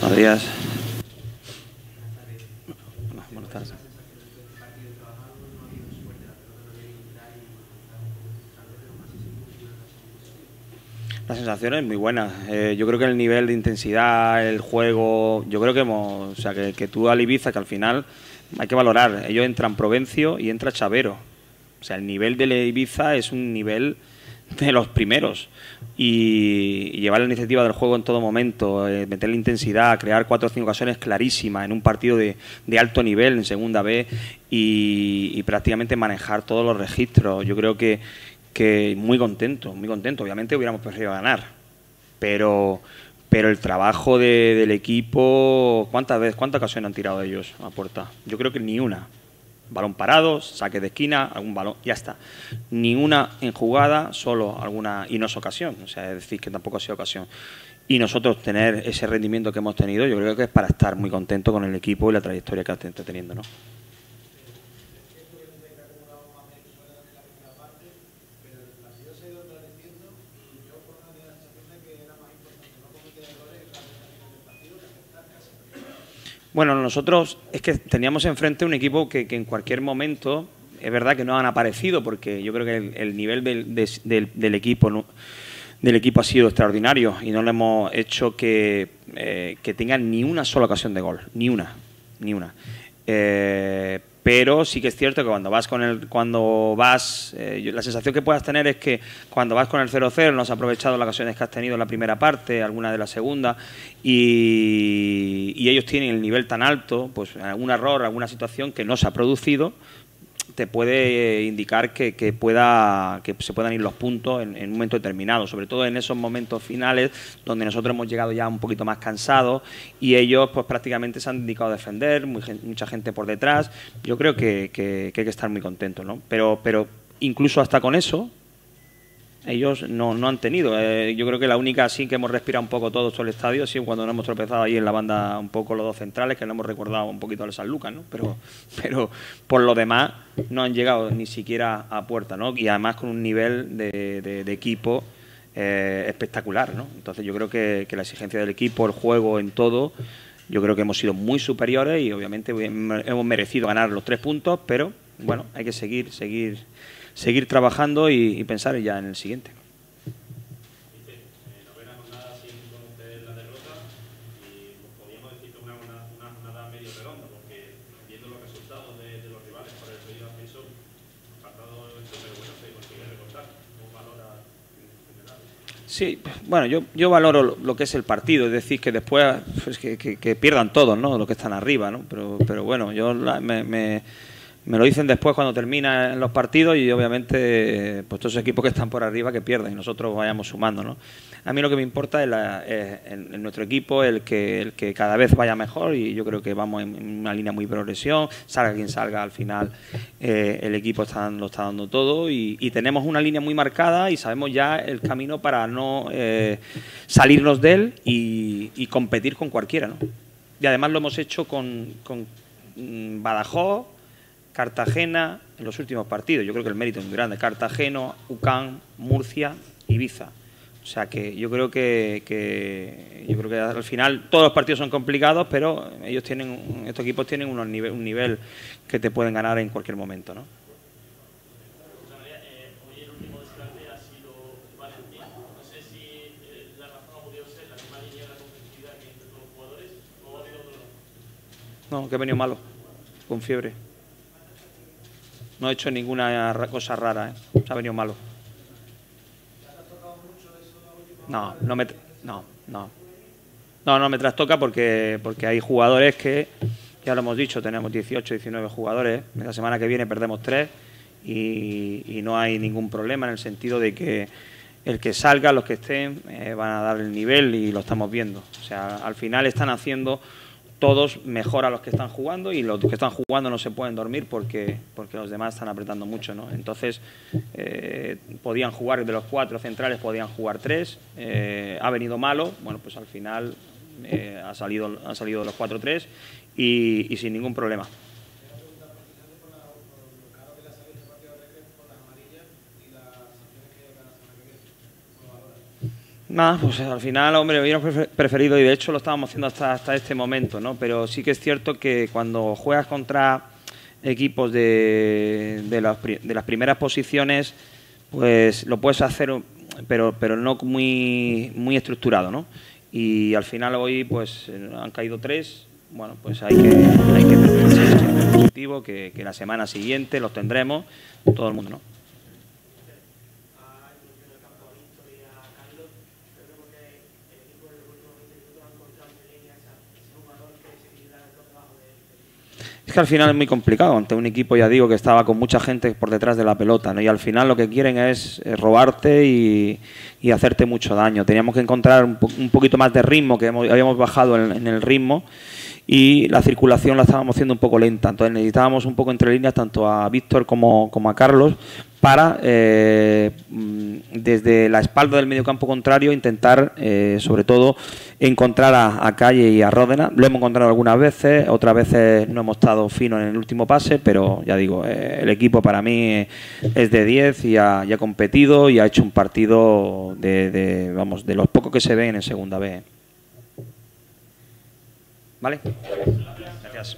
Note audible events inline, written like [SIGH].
Buenos días. Buenas tardes. La sensación es muy buena. Eh, yo creo que el nivel de intensidad, el juego, yo creo que hemos, o sea, que, que tú al Ibiza, que al final hay que valorar. Ellos entran Provencio y entra Chavero. O sea, el nivel de Ibiza es un nivel de los primeros. Y, llevar la iniciativa del juego en todo momento, eh, meter la intensidad, crear cuatro o cinco ocasiones clarísimas en un partido de, alto nivel en segunda B y, prácticamente manejar todos los registros. Yo creo que, que muy contento, muy contento. Obviamente hubiéramos preferido ganar, pero pero el trabajo del equipo, ¿cuántas veces, cuántas ocasiones han tirado ellos a puerta? Yo creo que ni una. Balón parado, saque de esquina, algún balón, ya está. Ni una en jugada, solo alguna, y no es ocasión, o sea, es decir, que tampoco ha sido ocasión. Y nosotros tener ese rendimiento que hemos tenido, yo creo que es para estar muy contento con el equipo y la trayectoria que está teniendo, ¿no? Bueno, nosotros es que teníamos enfrente un equipo que, en cualquier momento, es verdad que no han aparecido, porque yo creo que el, nivel del, equipo del equipo ha sido extraordinario y no le hemos hecho que, eh, que tengan ni una sola ocasión de gol, ni una, ni una. Eh, pero sí que es cierto que cuando vas con el cuando vas eh, la sensación que puedas tener es que cuando vas con el 0-0 no has aprovechado las ocasiones que has tenido en la primera parte, alguna de la segunda y, y ellos tienen el nivel tan alto, pues algún error, alguna situación que no se ha producido te puede indicar que, pueda que se puedan ir los puntos en, un momento determinado, sobre todo en esos momentos finales donde nosotros hemos llegado ya un poquito más cansados y ellos pues prácticamente se han dedicado a defender, mucha gente por detrás. Yo creo que, hay que estar muy contentos, ¿no? Pero, pero incluso hasta con eso, ellos no, no han tenido. Eh, yo creo que la única sí que hemos respirado un poco todo el estadio sí cuando nos hemos tropezado ahí en la banda un poco los dos centrales, que nos hemos recordado un poquito al San Lucas, ¿no? Pero, [LAUGHS] pero por lo demás no han llegado ni siquiera a puerta, ¿no? Y además con un nivel de, de, equipo eh, espectacular, ¿no? Entonces yo creo que, que la exigencia del equipo, el juego en todo, yo creo que hemos sido muy superiores y obviamente hemos merecido ganar los tres puntos, pero bueno, hay que seguir, seguir seguir trabajando y, pensar ya en el siguiente. Sí, bueno, yo, yo valoro lo que es el partido, es decir, que después pues, que, que, pierdan todos, ¿no? Los que están arriba, ¿no? Pero, pero bueno, yo me me lo dicen después cuando terminan los partidos y obviamente pues todos los equipos que están por arriba que pierden y nosotros vayamos sumando ¿no? a mí lo que me importa es, en, nuestro equipo el que el que cada vez vaya mejor y yo creo que vamos en, una línea muy progresión salga quien salga al final eh, el equipo está, lo está dando todo y, tenemos una línea muy marcada y sabemos ya el camino para no eh, salirnos de él y, competir con cualquiera ¿no? y además lo hemos hecho con, con mm, Badajoz Cartagena en los últimos partidos. Yo creo que el mérito es muy grande. Cartagena, UCAN, Murcia, Ibiza. O sea que yo creo que, yo creo que al final todos los partidos son complicados, pero ellos tienen, estos equipos tienen un nivel, un nivel que te pueden ganar en cualquier momento, ¿no? No, que ha venido malo, con fiebre. No he hecho ninguna cosa rara, ¿eh? se ha venido malo. No, no me, no, no. No, no me trastoca porque, porque hay jugadores que, ya lo hemos dicho, tenemos 18, 19 jugadores. La semana que viene perdemos 3 y, no hay ningún problema en el sentido de que el que salga, los que estén, eh, van a dar el nivel y lo estamos viendo. O sea, al final están haciendo todos mejor a los que están jugando y los que están jugando no se pueden dormir porque, porque los demás están apretando mucho. ¿no? Entonces, eh, podían jugar de los cuatro centrales, podían jugar tres. Eh, ha venido malo, bueno, pues al final eh, ha salido, han salido los cuatro tres y, y sin ningún problema. Nada, pues al final, hombre, hubiéramos preferido, y de hecho lo estábamos haciendo hasta, hasta este momento, ¿no? Pero sí que es cierto que cuando juegas contra equipos de, de, las, de las primeras posiciones, pues lo puedes hacer, pero, pero no muy, muy estructurado, ¿no? Y al final hoy, pues han caído tres, bueno, pues hay que, hay que tener positivo, que, que la semana siguiente los tendremos, todo el mundo, ¿no? Es que al final es muy complicado ante un equipo, ya digo, que estaba con mucha gente por detrás de la pelota, ¿no? Y al final lo que quieren es eh, robarte y, hacerte mucho daño. Teníamos que encontrar un, poquito más de ritmo, que habíamos bajado en el ritmo y la circulación la estábamos haciendo un poco lenta. Entonces necesitábamos un poco entre líneas tanto a Víctor como, a Carlos para, eh, mm, desde la espalda del mediocampo contrario, intentar, eh, sobre todo, encontrar a, Calle y a Ródena. Lo hemos encontrado algunas veces, otras veces no hemos estado finos en el último pase, pero ya digo, eh, el equipo para mí es de 10 y ha, competido y ha hecho un partido de, vamos, de los pocos que se ven en segunda B. ¿Vale? Gracias.